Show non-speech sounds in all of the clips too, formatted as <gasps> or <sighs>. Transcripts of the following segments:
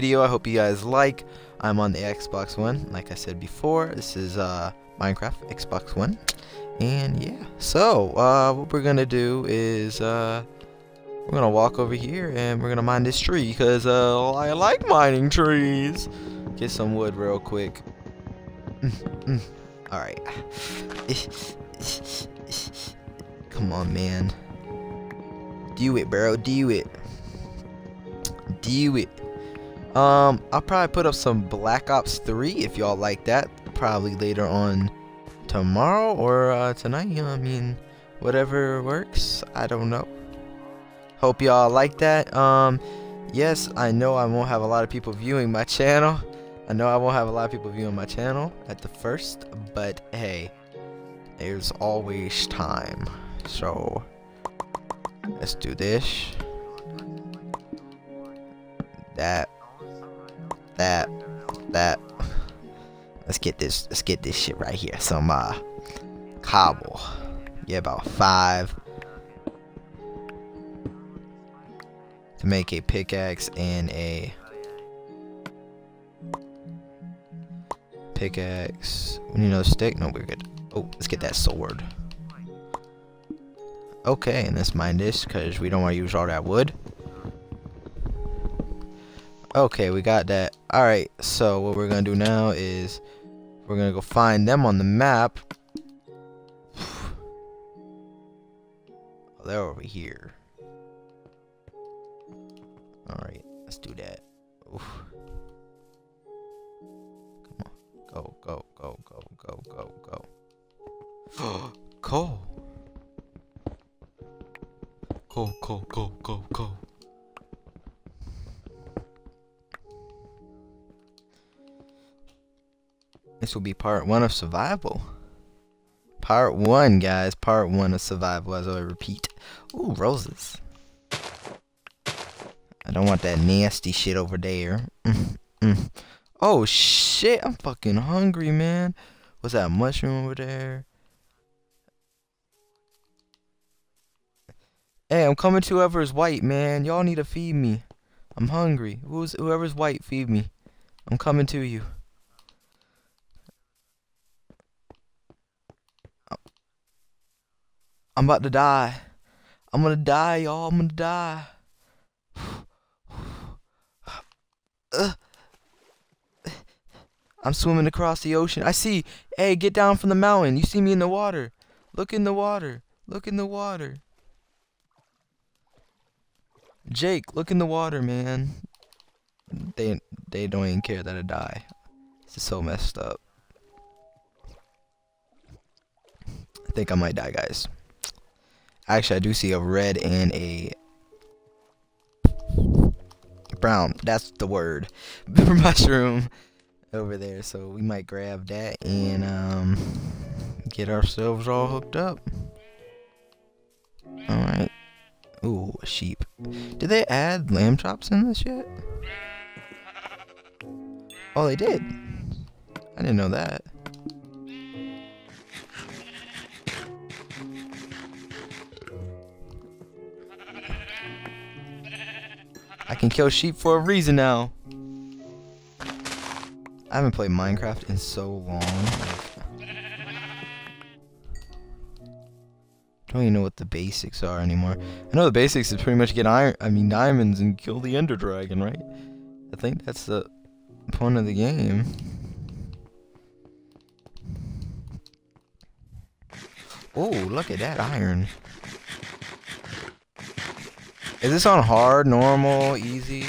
video. I hope you guys like. I'm on the Xbox One, like I said before. This is uh, Minecraft Xbox One, and yeah. So uh, what we're gonna do is uh, we're gonna walk over here and we're gonna mine this tree because uh, I like mining trees. Get some wood real quick. <laughs> All right. <laughs> Come on, man. Do it, bro. Do it. Do it. Um, I'll probably put up some Black Ops 3 if y'all like that. Probably later on tomorrow or uh, tonight. I mean, whatever works. I don't know. Hope y'all like that. Um, yes, I know I won't have a lot of people viewing my <laughs> channel. I know I won't have a lot of people viewing my channel at the first, but hey, there's always time. So, let's do this. That that, that. Let's get this, let's get this shit right here. Some, uh, cobble. Yeah, about five. To make a pickaxe and a pickaxe. We need another stick? No, we're good. Oh, let's get that sword. Okay, and let's mine this because we don't want to use all that wood. Okay, we got that. Alright, so what we're going to do now is we're going to go find them on the map. Oh, <sighs> they're over here. Alright, let's do that. Oof. Come on. Go, go, go, go, go, go, go. <gasps> Coal. Go, go, go, go, go. This will be part one of survival. Part one, guys. Part one of survival, as I repeat. Ooh, roses. I don't want that nasty shit over there. <laughs> Oh, shit. I'm fucking hungry, man. What's that mushroom over there? Hey, I'm coming to whoever's white, man. Y'all need to feed me. I'm hungry. Who's whoever's white, feed me. I'm coming to you. I'm about to die. I'm gonna die, y'all. I'm gonna die. I'm swimming across the ocean. I see. Hey, get down from the mountain. You see me in the water. Look in the water. Look in the water. Jake, look in the water, man. They they don't even care that I die. This is so messed up. I think I might die, guys. Actually, I do see a red and a brown. That's the word. <laughs> Mushroom over there. So we might grab that and um, get ourselves all hooked up. Alright. Ooh, a sheep. Did they add lamb chops in this yet? Oh, they did. I didn't know that. Can kill sheep for a reason now. I haven't played Minecraft in so long. don't even know what the basics are anymore. I know the basics is pretty much get iron, I mean diamonds and kill the Ender Dragon, right? I think that's the point of the game. Oh, look at that iron. Is this on hard, normal, easy?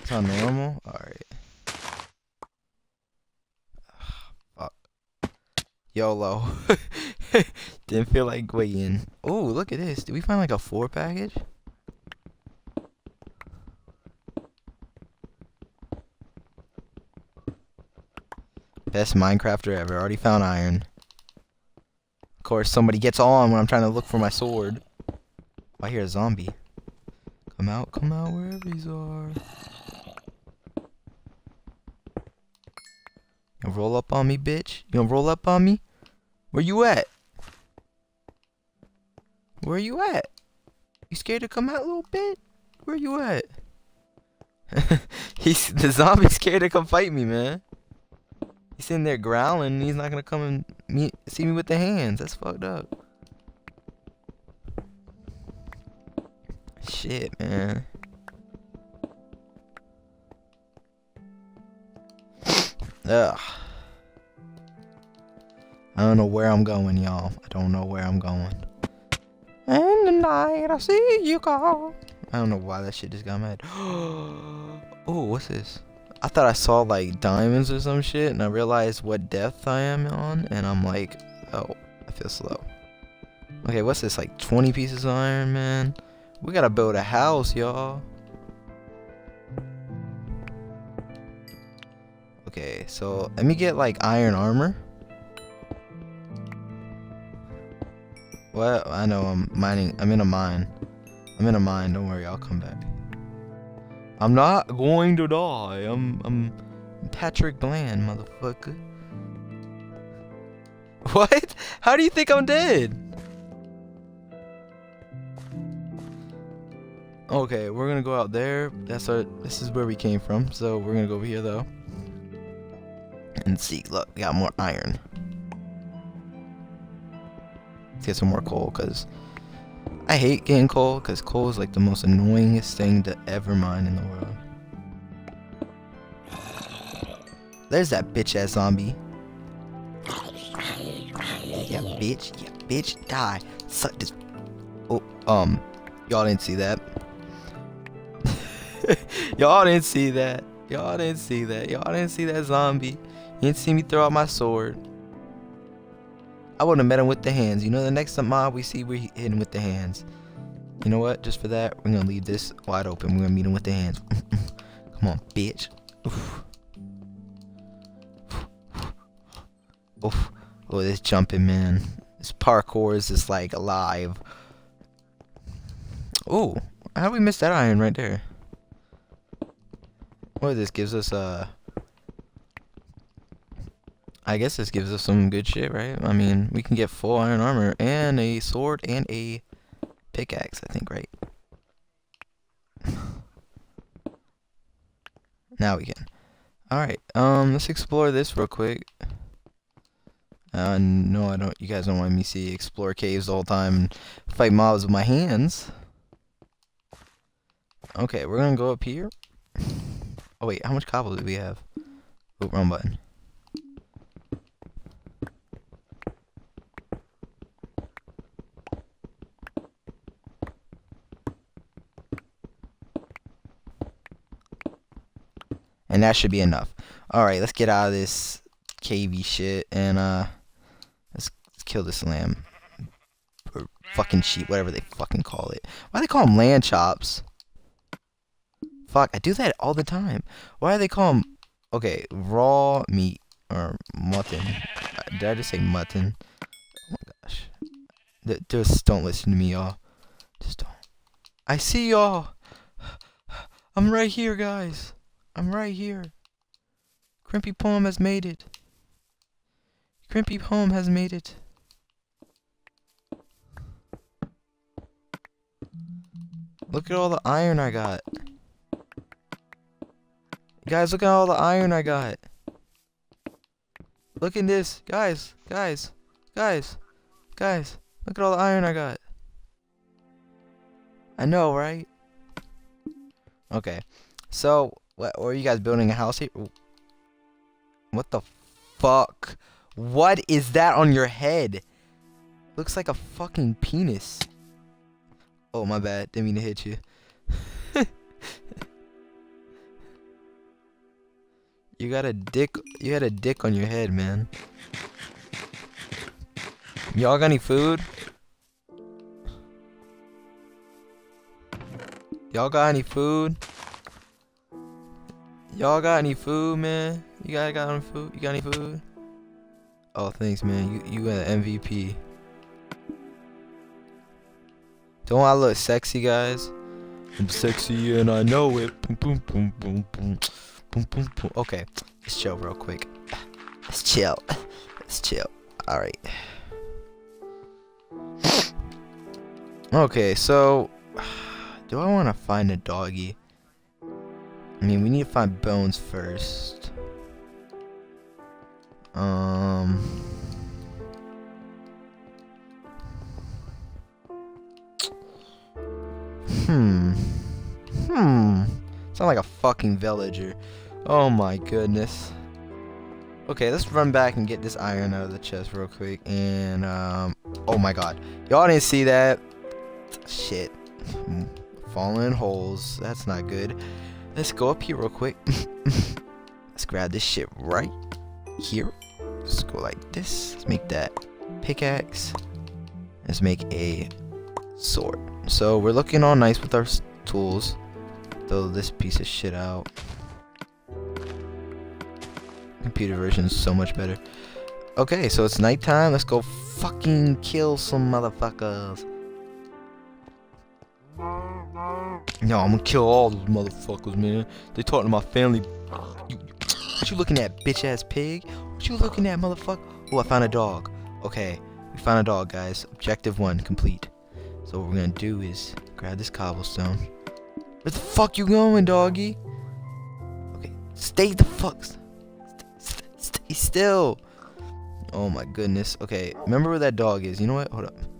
It's on normal? Alright. Ah, fuck. YOLO. <laughs> Didn't feel like waiting. Oh, look at this. Did we find like a four package? Best Minecrafter ever. Already found iron. Of course, somebody gets on when I'm trying to look for my sword. I hear a zombie. Come out, come out wherever these are. You gonna roll up on me, bitch? You gonna roll up on me? Where you at? Where you at? You scared to come out little bit? Where you at? <laughs> he's the zombie's scared to come fight me, man. He's sitting there growling. And he's not gonna come and meet, see me with the hands. That's fucked up. Shit, man. Ugh. I don't know where I'm going, y'all. I don't know where I'm going. In the night, I see you call. I don't know why that shit just got mad. <gasps> oh, what's this? I thought I saw like diamonds or some shit, and I realized what depth I am on, and I'm like, oh, I feel slow. Okay, what's this? Like 20 pieces of iron, man? We gotta build a house, y'all. Okay, so let me get like iron armor. Well, I know I'm mining. I'm in a mine. I'm in a mine. Don't worry, I'll come back. I'm not going to die. I'm I'm Patrick Bland, motherfucker. <laughs> What? How do you think I'm dead? Okay, we're gonna go out there. That's our. This is where we came from. So we're gonna go over here though. And see, look, we got more iron. Let's get some more coal, because I hate getting coal, because coal is like the most annoyingest thing to ever mine in the world. There's that bitch ass zombie. Yeah, bitch. Yeah, bitch. Die. Suck this. Oh, um, y'all didn't see that. Y'all didn't see that. Y'all didn't see that. Y'all didn't see that zombie. You didn't see me throw out my sword. I wouldn't have met him with the hands. You know, the next mob we see, we hit him with the hands. You know what? Just for that, we're going to leave this wide open. We're going to meet him with the hands. Come on, bitch. Oof. Oof. Oh, this jumping, man. This parkour is just, like, alive. Oh, how did we miss that iron right there? What this gives us, uh... I guess this gives us some good shit, right? I mean, we can get full iron armor and a sword and a pickaxe, I think, right? <laughs> now we can. Alright, um, let's explore this real quick. Uh, no, I don't, you guys don't want me to see explore caves all the time and fight mobs with my hands. Okay, we're gonna go up here. Oh wait, how much cobble do we have? Oh, wrong button. And that should be enough. Alright, let's get out of this cavey shit and uh let's, kill this lamb. Or fucking sheep, whatever they fucking call it. Why do they call them land chops? Fuck, I do that all the time. Why do they call them okay, raw meat or mutton? Uh, did I just say mutton? Oh my gosh. Just don't listen to me, y'all. Just don't. I see y'all. I'm right here, guys. I'm right here. Crimpy Poem has made it. Crimpy Poem has made it. Look at all the iron I got. Guys, look at all the iron I got. Look at this. Guys, guys, guys, guys. Look at all the iron I got. I know, right? Okay. So, what, are you guys building a house here? What the fuck? What is that on your head? Looks like a fucking penis. Oh, my bad. Didn't mean to hit you. <laughs> you got a dick. You had a dick on your head, man. Y'all got any food? Y'all got any food? Y'all got any food, man? You guys got any food? You got any food? Oh, thanks, man. You you got an MVP. Don't I look sexy, guys? I'm sexy and I know it. Boom, boom, boom, boom, boom, boom, boom, boom. Okay, let's chill real quick. Let's chill. Let's chill. All right. Okay, so do I want to find a doggy? I mean, we need to find bones first. Um. Hmm. Sound like a fucking villager. Oh my goodness. Okay, let's run back and get this iron out of the chest real quick. And, um, oh my god. Y'all didn't see that. Shit. Falling holes. That's not good. Let's go up here real quick. <laughs> let's grab this shit right here. Let's go like this. Let's make that pickaxe. Let's make a sword. So we're looking all nice with our tools. Throw this piece of shit out. Computer version is so much better. Okay, so it's nighttime. Let's go fucking kill some motherfuckers. No, I'm gonna kill all those motherfuckers, man. They talking to my family. You, what you looking at, bitch ass pig? What you looking at, motherfucker? Oh, I found a dog. Okay, we found a dog, guys. Objective one complete. So what we're gonna do is grab this cobblestone. Where the fuck you going, doggy? Okay, stay the fuck. Stay, stay still. Oh my goodness. Okay, remember where that dog is. You know what? Hold up.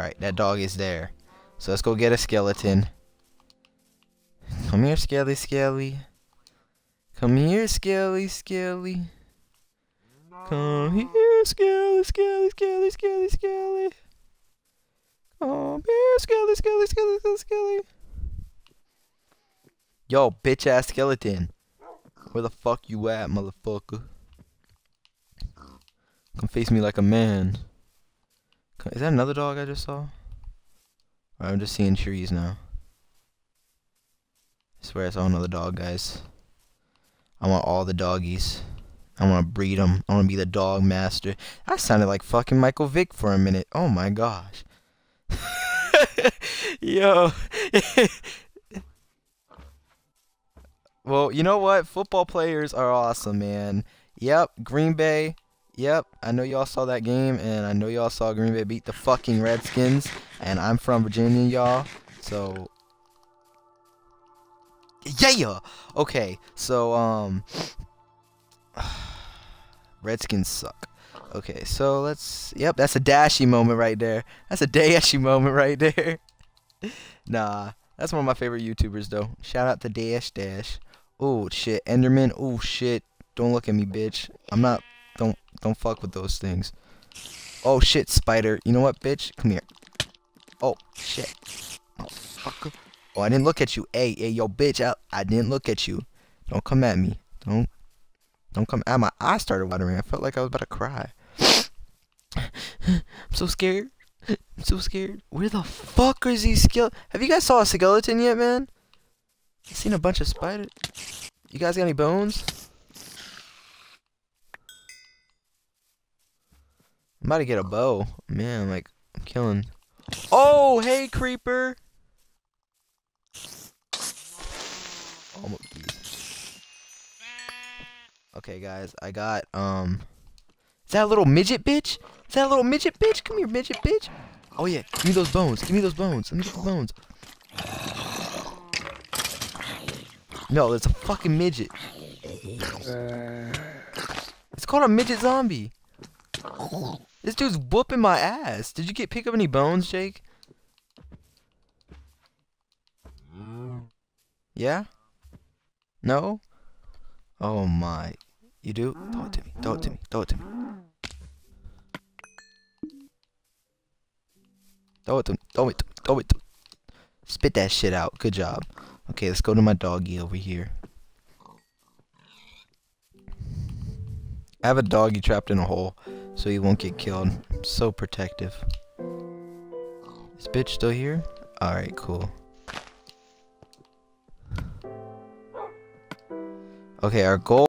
Alright, that dog is there. So let's go get a skeleton. Come here, Skelly, Skelly. Come here, Skelly, Skelly. Come here, Skelly, Skelly, Skelly, Skelly, Skelly. Come here, Skelly, Skelly, Skelly, Skelly, Skelly. Yo, bitch ass skeleton. Where the fuck you at, motherfucker? Come face me like a man. Is that another dog I just saw? I'm just seeing trees now. I swear I saw another dog, guys. I want all the doggies. I want to breed them. I want to be the dog master. I sounded like fucking Michael Vick for a minute. Oh my gosh. <laughs> Yo. <laughs> well, you know what? Football players are awesome, man. Yep, Green Bay. Yep, I know y'all saw that game, and I know y'all saw Green Bay beat the fucking Redskins, and I'm from Virginia, y'all. So, yeah. Okay, so um, <sighs> Redskins suck. Okay, so let's. Yep, that's a Dashie moment right there. That's a Dashie moment right there. <laughs> nah, that's one of my favorite YouTubers though. Shout out to Dash Dash. Oh shit, Enderman. Oh shit. Don't look at me, bitch. I'm not. Don't don't fuck with those things. Oh shit, spider. You know what, bitch? Come here. Oh shit. Motherfucker. Oh, I didn't look at you. Hey, hey, yo, bitch. I, I didn't look at you. Don't come at me. Don't. Don't come. at my eyes started watering. I felt like I was about to cry. <sighs> I'm so scared. I'm so scared. Where the fuck is these skeleton? Have you guys saw a skeleton yet, man? I seen a bunch of spiders. You guys got any bones? I'm about to get a bow. Man, like, I'm killing. Oh, hey, creeper! Oh, okay, guys, I got, um... Is that a little midget bitch? Is that a little midget bitch? Come here, midget bitch. Oh, yeah, give me those bones. Give me those bones. Let me get the bones. No, it's a fucking midget. It's called a midget zombie. This dude's whooping my ass. Did you get pick up any bones, Jake? Yeah? No? Oh my. You do? Throw it to me. Throw it to me. Throw it to me. Throw it to me. Throw it to me. Throw it to me. Spit that shit out. Good job. Okay, let's go to my doggy over here. I have a doggy trapped in a hole so he won't get killed. So protective. This bitch still here? Alright, cool. Okay, our goal